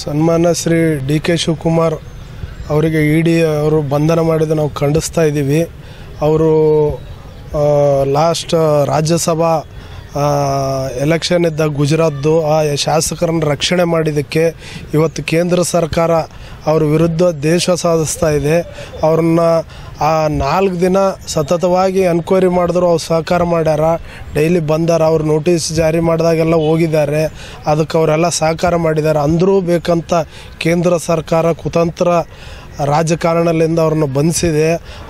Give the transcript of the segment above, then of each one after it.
ಸನ್ಮಾನ್ಯ Shri D K Shivakumar ಅವರಿಗೆ E D ಅವರು ಬಂಧನ ಮಾಡಿದ ನಾವು ಖಂಡಿಸ್ತಾ ಇದ್ದೀವಿ. ಅವರು ಲಾಸ್ಟ್ ರಾಜ್ಯಸಭಾ ಎಲೆಕ್ಷನ್ ಇದ್ದ ಗುಜರಾತ್ದು ಆ ಶಾಸಕರನ್ನು ರಕ್ಷಣೆ ಮಾಡಿದ್ದಕ್ಕೆ ಇವತ್ತು ಕೇಂದ್ರ ಸರ್ಕಾರ ಅವ್ರ ವಿರುದ್ಧ ದೇಶ ಸಾಧಿಸ್ತಾ ಇದೆ. ಅವ್ರನ್ನ ಆ ನಾಲ್ಕು ದಿನ ಸತತವಾಗಿ ಎನ್ಕ್ವೈರಿ ಮಾಡಿದ್ರು, ಅವ್ರು ಸಹಕಾರ ಮಾಡ್ಯಾರ. ಡೈಲಿ ಬಂದಾರ, ಅವ್ರು ನೋಟಿಸ್ ಜಾರಿ ಮಾಡಿದಾಗೆಲ್ಲ ಹೋಗಿದ್ದಾರೆ. ಅದಕ್ಕೆ ಅವರೆಲ್ಲ ಸಹಕಾರ ಮಾಡಿದ್ದಾರೆ. ಅಂದರೂ ಬೇಕಂತ ಕೇಂದ್ರ ಸರ್ಕಾರ ಕುತಂತ್ರ ರಾಜಕಾರಣದಿಂದ ಅವ್ರನ್ನ ಬಂಧಿಸಿದೆ.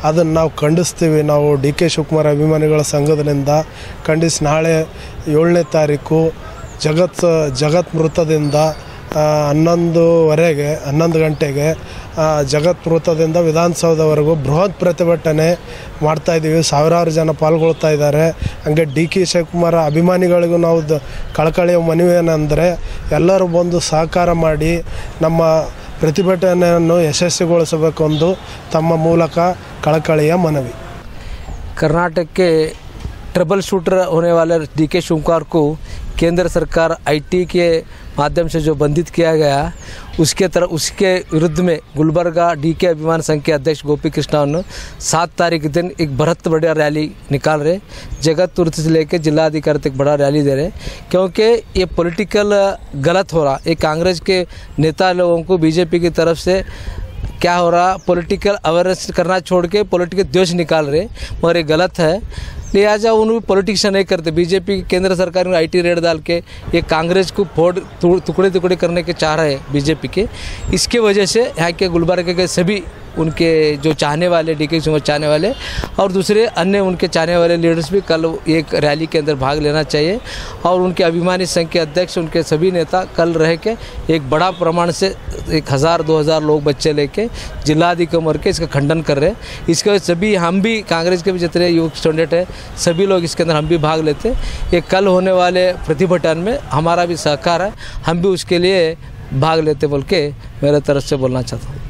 ಅದನ್ನು ನಾವು ಖಂಡಿಸ್ತೀವಿ. ನಾವು ಡಿ ಕೆ ಶಿವಕುಮಾರ್ ಅಭಿಮಾನಿಗಳ ಸಂಘದಿಂದ ಖಂಡಿಸಿ ನಾಳೆ ಏಳನೇ ತಾರೀಕು ಜಗತ್ ಜಗತ್ ಮೃತದಿಂದ ಹನ್ನೊಂದುವರೆಗೆ, ಹನ್ನೊಂದು ಗಂಟೆಗೆ ಜಗತ್ ವೃತ್ತದಿಂದ ವಿಧಾನಸೌಧವರೆಗೂ ಬೃಹತ್ ಪ್ರತಿಭಟನೆ ಮಾಡ್ತಾಯಿದ್ದೀವಿ ಸಾವಿರಾರು ಜನ ಪಾಲ್ಗೊಳ್ತಾ ಇದ್ದಾರೆ. ಹಂಗೆ ಡಿ ಕೆ ಶಿವಕುಮಾರ್ ಅಭಿಮಾನಿಗಳಿಗೂ ನಾವು ಕಳಕಳಿಯ ಮನವಿ ಏನಂದರೆ ಎಲ್ಲರೂ ಬಂದು ಸಹಕಾರ ಮಾಡಿ ನಮ್ಮ ಪ್ರತಿಭಟನೆಯನ್ನು ಯಶಸ್ವಿಗೊಳಿಸಬೇಕೆಂದು ತಮ್ಮ ಮೂಲಕ ಕಳಕಳಿಯ ಮನವಿ कर्नाटक के ट्रबल शूटर होने वाले डी के शिवकुमार को केंद्र सरकार आईटी के माध्यम से जो बंधित किया गया, उसके तरफ़ उसके विरुद्ध में गुलबर्गा डी के अभिमान संघ के अध्यक्ष गोपी कृष्णा ने सात तारीख दिन एक बहुत बड़ा रैली निकाल रहे, जगत तुर्त से लेकर जिलाधिकारी तक बड़ा रैली दे रहे, क्योंकि ये पॉलिटिकल गलत हो रहा। ये कांग्रेस के नेता लोगों को बीजेपी की तरफ़ से क्या हो रहा? पॉलिटिकल अवेयरनेस करना छोड़ के पॉलिटिकल द्वेष निकाल रहे, मगर ये गलत है। लिहाजा उन पॉलिटिक्स नहीं करते। बीजेपी केंद्र सरकार ने आईटी रेड डाल के ये कांग्रेस को फोड़ टुकड़े टुकड़े करने के चाह रहे हैं बीजेपी के। इसके वजह से यहाँ के गुलबर्ग के सभी उनके जो चाहने वाले डी के सिंह चाहने वाले और दूसरे अन्य उनके चाहने वाले लीडर्स भी कल एक रैली के अंदर भाग लेना चाहिए और उनके अभिमानी संघ के अध्यक्ष, उनके सभी नेता कल रह के एक बड़ा प्रमाण से एक हज़ार, दो हज़ार लोग बच्चे लेके जिलाधिकारी मर के इसका खंडन कर रहे हैं। इसके सभी, हम भी कांग्रेस के भी जितने युवक स्टूडेंट हैं, सभी लोग इसके अंदर हम भी भाग लेते ये कल होने वाले प्रतिभटन में हमारा भी सहकार है, हम भी उसके लिए भाग लेते बोल के मेरे तरफ़ से बोलना चाहता हूँ।